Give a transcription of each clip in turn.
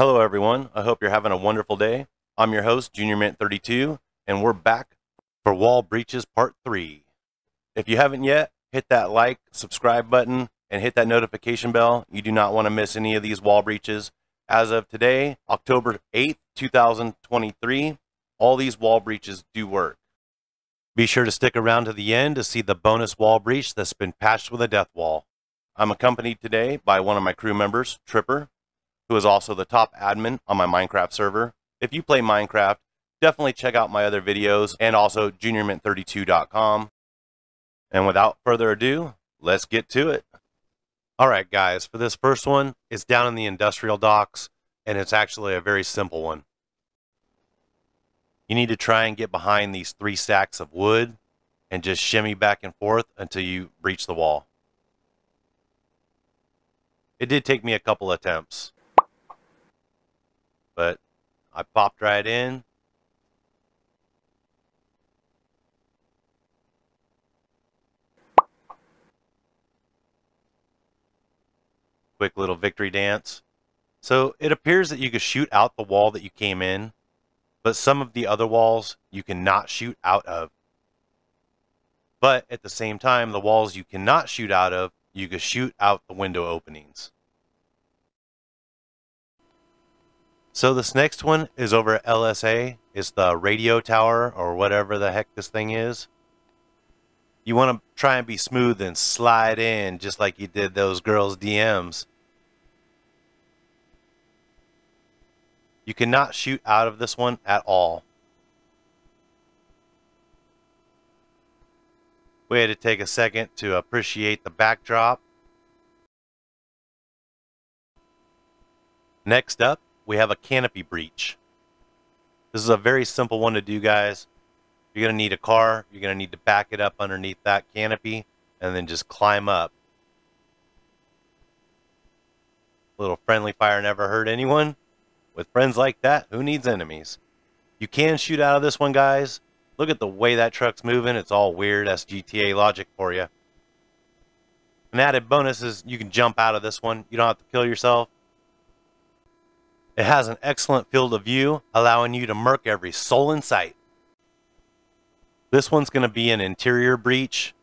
Hello, everyone. I hope you're having a wonderful day. I'm your host, Junior Mint 32, and we're back for Wall Breaches Part 3. If you haven't yet, hit that like, subscribe button, and hit that notification bell. You do not want to miss any of these wall breaches. As of today, October 8th, 2023, all these wall breaches do work. Be sure to stick around to the end to see the bonus wall breach that's been patched with a death wall. I'm accompanied today by one of my crew members, Tripper, who is also the top admin on my Minecraft server. If you play Minecraft, definitely check out my other videos and also juniormint32.com. And without further ado, let's get to it. All right, guys, for this first one, it's down in the industrial docks, and it's actually a very simple one. You need to try and get behind these three stacks of wood and just shimmy back and forth until you breach the wall. It did take me a couple attempts but I popped right in. Quick little victory dance. So it appears that you could shoot out the wall that you came in, but some of the other walls you cannot shoot out of. But at the same time, the walls you cannot shoot out of, you can shoot out the window openings. So this next one is over at LSA. It's the radio tower or whatever the heck this thing is. You want to try and be smooth and slide in just like you did those girls' DMs. You cannot shoot out of this one at all. We had to take a second to appreciate the backdrop. Next up we have a canopy breach. This is a very simple one to do, guys. You're going to need a car. You're going to need to back it up underneath that canopy and then just climb up. A little friendly fire never hurt anyone. With friends like that, who needs enemies? You can shoot out of this one, guys. Look at the way that truck's moving. It's all weird. That's GTA logic for you. An added bonus is you can jump out of this one. You don't have to kill yourself. It has an excellent field of view, allowing you to murk every soul in sight. This one's going to be an interior breach.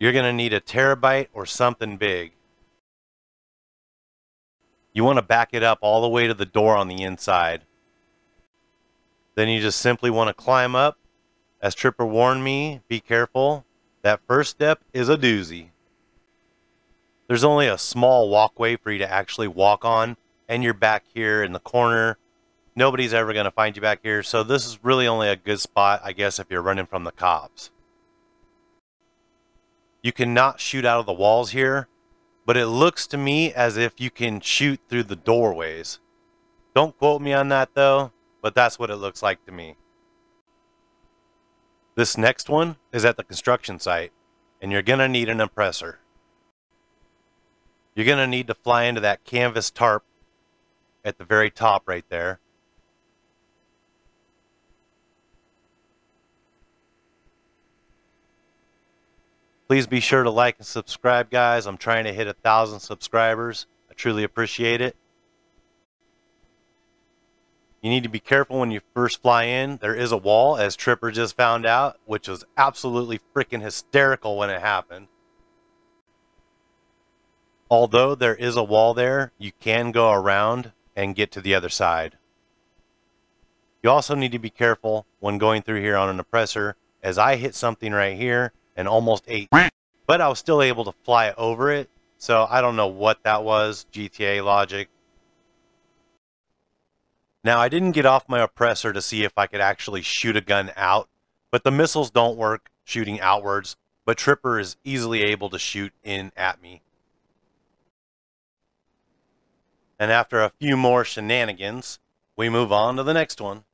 You're going to need a Terrorbyte or something big. You want to back it up all the way to the door on the inside. Then you just simply want to climb up. As Tripper warned me, be careful. That first step is a doozy. There's only a small walkway for you to actually walk on, and you're back here in the corner. Nobody's ever going to find you back here, so this is really only a good spot, I guess, if you're running from the cops. You cannot shoot out of the walls here, but it looks to me as if you can shoot through the doorways. Don't quote me on that, though, but that's what it looks like to me. This next one is at the construction site, and you're going to need an oppressor. You're going to need to fly into that canvas tarp at the very top right there. Please be sure to like and subscribe, guys. I'm trying to hit a thousand subscribers. I truly appreciate it. You need to be careful when you first fly in. There is a wall, as Tripper just found out, which was absolutely freaking hysterical when it happened. Although there is a wall there, you can go around and get to the other side. You also need to be careful when going through here on an oppressor, as I hit something right here and almost ate, but I was still able to fly over it, so I don't know what that was, GTA logic. Now, I didn't get off my oppressor to see if I could actually shoot a gun out, but the missiles don't work shooting outwards, but Tripper is easily able to shoot in at me. And after a few more shenanigans, we move on to the next one.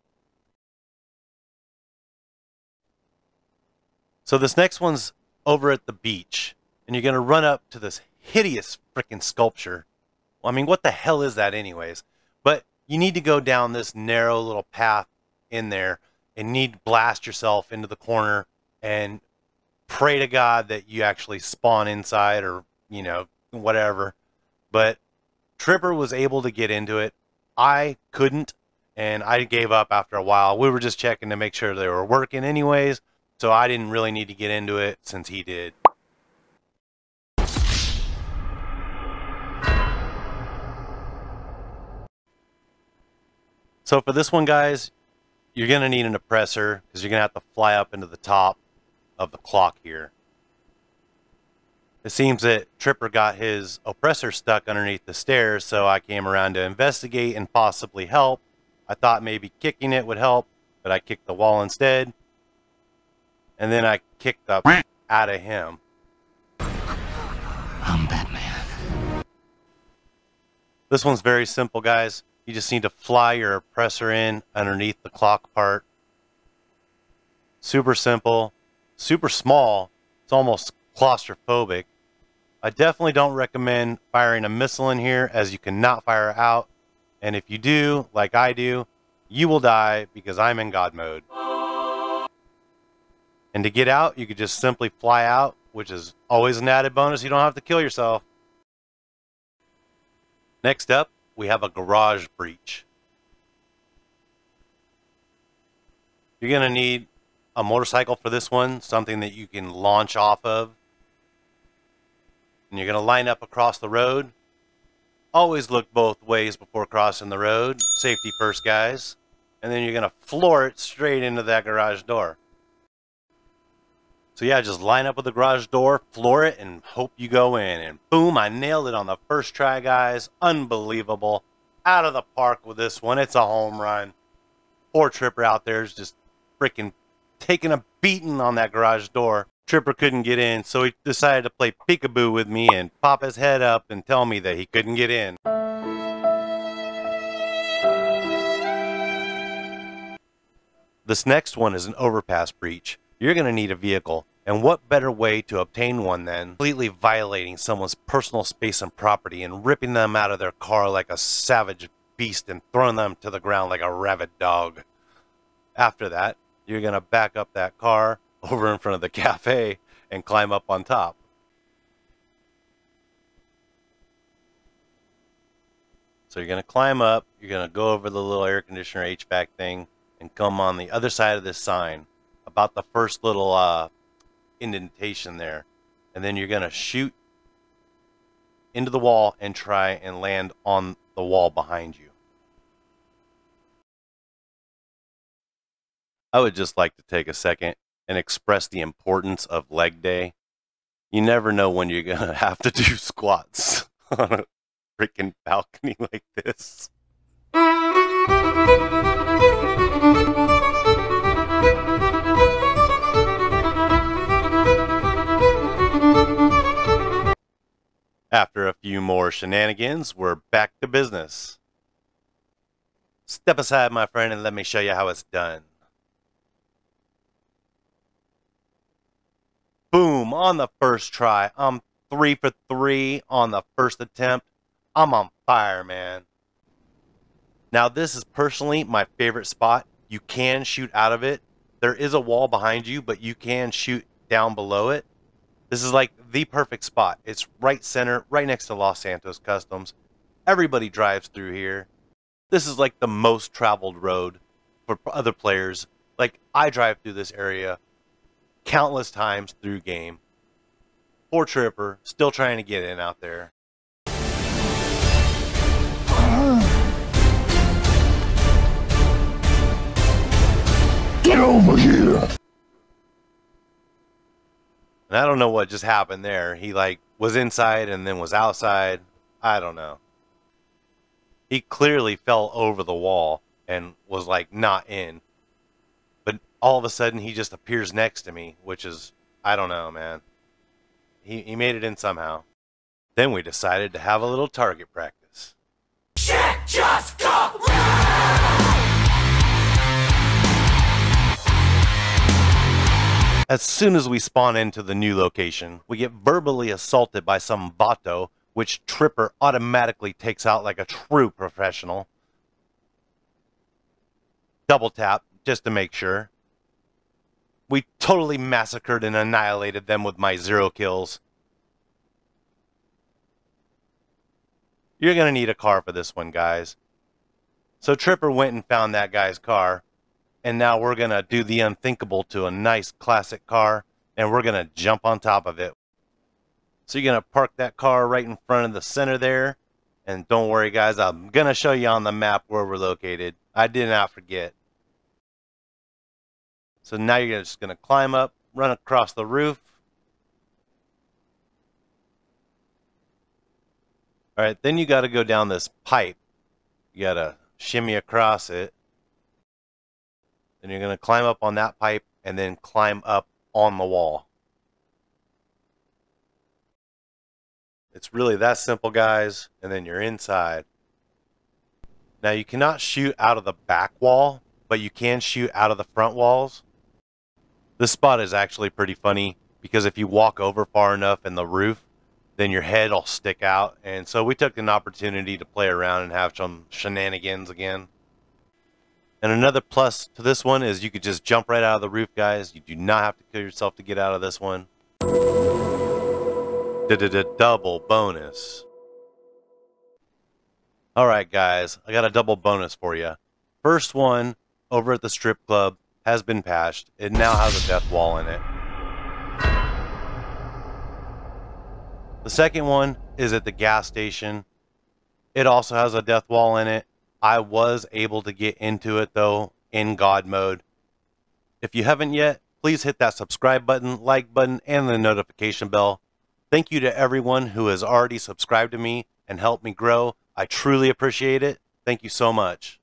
So this next one's over at the beach, and you're going to run up to this hideous freaking sculpture. Well, I mean, what the hell is that anyways? But you need to go down this narrow little path in there and need to blast yourself into the corner and pray to God that you actually spawn inside or, you know, whatever. But Tripper was able to get into it. I couldn't, and I gave up after a while. We were just checking to make sure they were working anyways, so I didn't really need to get into it since he did. So for this one, guys, you're going to need an oppressor because you're going to have to fly up into the top of the clock here. It seems that Tripper got his oppressor stuck underneath the stairs, so I came around to investigate and possibly help. I thought maybe kicking it would help, but I kicked the wall instead. And then I kicked the out of him. I'm Batman. This one's very simple, guys. You just need to fly your oppressor in underneath the clock part. Super simple, super small. It's almost claustrophobic. I definitely don't recommend firing a missile in here as you cannot fire out. And if you do, like I do, you will die because I'm in God mode. And to get out, you could just simply fly out, which is always an added bonus. You don't have to kill yourself. Next up, we have a garage breach. You're going to need a motorcycle for this one, something that you can launch off of. And you're going to line up across the road. Always look both ways before crossing the road. Safety first, guys. And then you're going to floor it straight into that garage door. So yeah, just line up with the garage door, floor it, and hope you go in. And boom, I nailed it on the first try, guys. Unbelievable. Out of the park with this one. It's a home run. Poor Tripper out there is just freaking taking a beating on that garage door. Tripper couldn't get in, so he decided to play peekaboo with me and pop his head up and tell me that he couldn't get in. This next one is an overpass breach you're going to need a vehicle. And what better way to obtain one than completely violating someone's personal space and property and ripping them out of their car like a savage beast and throwing them to the ground like a rabid dog. After that, you're going to back up that car over in front of the cafe and climb up on top. So you're going to climb up, you're going to go over the little air conditioner HVAC thing and come on the other side of this sign about the first little uh, indentation there. And then you're going to shoot into the wall and try and land on the wall behind you. I would just like to take a second and express the importance of leg day. You never know when you're going to have to do squats on a freaking balcony like this. After a few more shenanigans, we're back to business. Step aside, my friend, and let me show you how it's done. Boom, on the first try. I'm three for three on the first attempt. I'm on fire, man. Now, this is personally my favorite spot. You can shoot out of it. There is a wall behind you, but you can shoot down below it. This is like the perfect spot. It's right center, right next to Los Santos Customs. Everybody drives through here. This is like the most traveled road for other players. Like, I drive through this area countless times through game. Poor Tripper, still trying to get in out there. Get over here! And I don't know what just happened there. He like was inside and then was outside. I don't know. He clearly fell over the wall and was like not in. All of a sudden he just appears next to me, which is I don't know, man. He he made it in somehow. Then we decided to have a little target practice. Shit just got real! As soon as we spawn into the new location, we get verbally assaulted by some Vato, which Tripper automatically takes out like a true professional. Double tap, just to make sure. We totally massacred and annihilated them with my zero kills. You're going to need a car for this one, guys. So Tripper went and found that guy's car. And now we're going to do the unthinkable to a nice classic car. And we're going to jump on top of it. So you're going to park that car right in front of the center there. And don't worry, guys, I'm going to show you on the map where we're located. I did not forget. So now you're just going to climb up, run across the roof. All right, then you got to go down this pipe. You got to shimmy across it. Then you're going to climb up on that pipe and then climb up on the wall. It's really that simple, guys. And then you're inside. Now, you cannot shoot out of the back wall, but you can shoot out of the front walls. This spot is actually pretty funny because if you walk over far enough in the roof, then your head will stick out. And so we took an opportunity to play around and have some shenanigans again. And another plus to this one is you could just jump right out of the roof, guys. You do not have to kill yourself to get out of this one. Double bonus. Alright, guys, I got a double bonus for you. First one over at the strip club has been patched. It now has a death wall in it. The second one is at the gas station. It also has a death wall in it. I was able to get into it though in God mode. If you haven't yet, please hit that subscribe button, like button, and the notification bell. Thank you to everyone who has already subscribed to me and helped me grow. I truly appreciate it. Thank you so much.